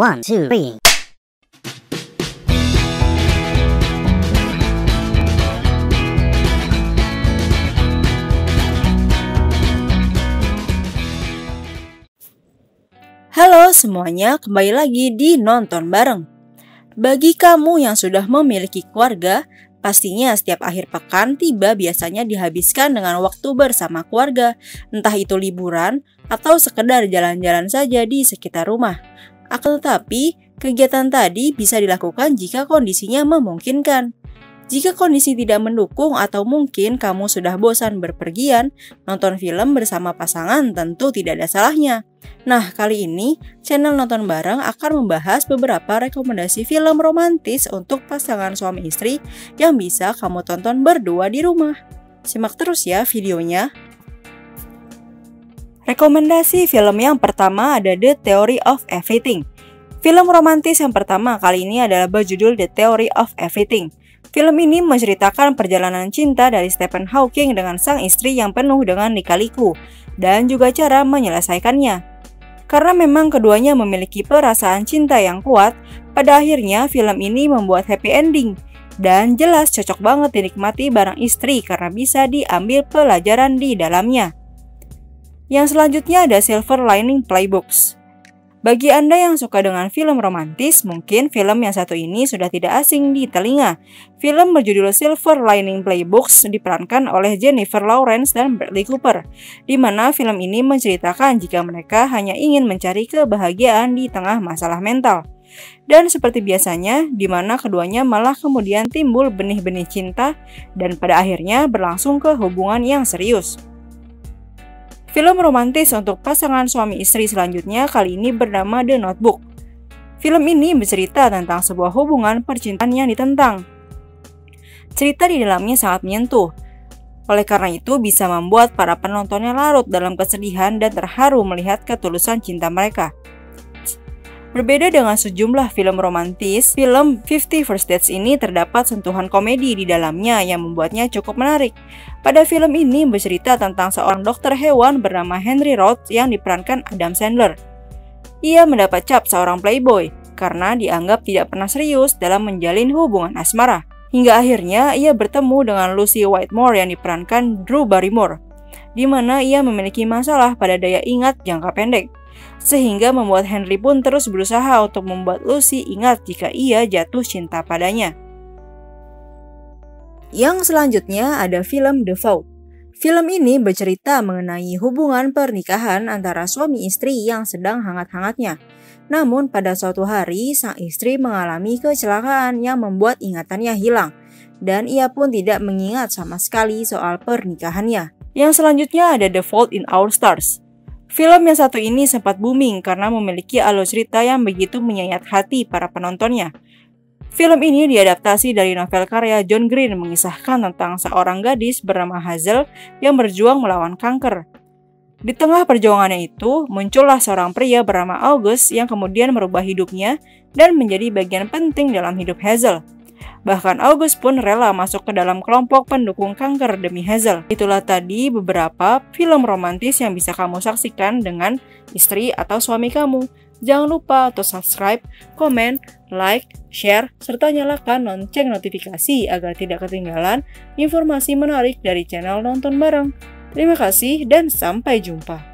One, two, three. Halo semuanya, kembali lagi di Nonton Bareng. Bagi kamu yang sudah memiliki keluarga, pastinya setiap akhir pekan tiba biasanya dihabiskan dengan waktu bersama keluarga, entah itu liburan atau sekedar jalan-jalan saja di sekitar rumah. Akan tetapi, kegiatan tadi bisa dilakukan jika kondisinya memungkinkan. Jika kondisi tidak mendukung atau mungkin kamu sudah bosan berpergian, nonton film bersama pasangan tentu tidak ada salahnya. Nah, kali ini channel Nonton Bareng akan membahas beberapa rekomendasi film romantis untuk pasangan suami istri yang bisa kamu tonton berdua di rumah. Simak terus ya videonya. Rekomendasi film yang pertama ada The Theory of Everything. Film romantis yang pertama kali ini adalah berjudul The Theory of Everything. Film ini menceritakan perjalanan cinta dari Stephen Hawking dengan sang istri yang penuh dengan lika-liku dan juga cara menyelesaikannya. Karena memang keduanya memiliki perasaan cinta yang kuat, pada akhirnya film ini membuat happy ending dan jelas cocok banget dinikmati bareng istri karena bisa diambil pelajaran di dalamnya. Yang selanjutnya ada Silver Lining Playbooks. Bagi Anda yang suka dengan film romantis, mungkin film yang satu ini sudah tidak asing di telinga. Film berjudul Silver Lining Playbooks diperankan oleh Jennifer Lawrence dan Bradley Cooper, di mana film ini menceritakan jika mereka hanya ingin mencari kebahagiaan di tengah masalah mental. Dan seperti biasanya, di mana keduanya malah kemudian timbul benih-benih cinta dan pada akhirnya berlangsung ke hubungan yang serius. Film romantis untuk pasangan suami istri selanjutnya kali ini bernama The Notebook. Film ini bercerita tentang sebuah hubungan percintaan yang ditentang. Cerita di dalamnya sangat menyentuh. Oleh karena itu bisa membuat para penontonnya larut dalam kesedihan dan terharu melihat ketulusan cinta mereka. Berbeda dengan sejumlah film romantis, film Fifty First Dates ini terdapat sentuhan komedi di dalamnya yang membuatnya cukup menarik. Pada film ini bercerita tentang seorang dokter hewan bernama Henry Rhodes yang diperankan Adam Sandler. Ia mendapat cap seorang playboy karena dianggap tidak pernah serius dalam menjalin hubungan asmara. Hingga akhirnya ia bertemu dengan Lucy Whitemore yang diperankan Drew Barrymore, di mana ia memiliki masalah pada daya ingat jangka pendek sehingga membuat Henry pun terus berusaha untuk membuat Lucy ingat jika ia jatuh cinta padanya. Yang selanjutnya ada film The Vow. Film ini bercerita mengenai hubungan pernikahan antara suami istri yang sedang hangat-hangatnya. Namun pada suatu hari sang istri mengalami kecelakaan yang membuat ingatannya hilang dan ia pun tidak mengingat sama sekali soal pernikahannya. Yang selanjutnya ada The Fault in Our Stars. Film yang satu ini sempat booming karena memiliki alur cerita yang begitu menyayat hati para penontonnya. Film ini diadaptasi dari novel karya John Green mengisahkan tentang seorang gadis bernama Hazel yang berjuang melawan kanker. Di tengah perjuangannya itu, muncullah seorang pria bernama August yang kemudian merubah hidupnya dan menjadi bagian penting dalam hidup Hazel. Bahkan August pun rela masuk ke dalam kelompok pendukung kanker demi Hazel. Itulah tadi beberapa film romantis yang bisa kamu saksikan dengan istri atau suami kamu. Jangan lupa untuk subscribe, komen, like, share, serta nyalakan lonceng notifikasi agar tidak ketinggalan informasi menarik dari channel Nonton Bareng. Terima kasih dan sampai jumpa.